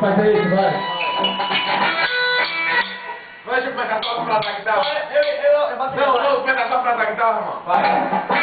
fazer isso, vai. Vai, deixa eu começar só pra guitarra. Eu, eu, eu, eu, Não, não, começa só pra frase guitarra, mano. Vai.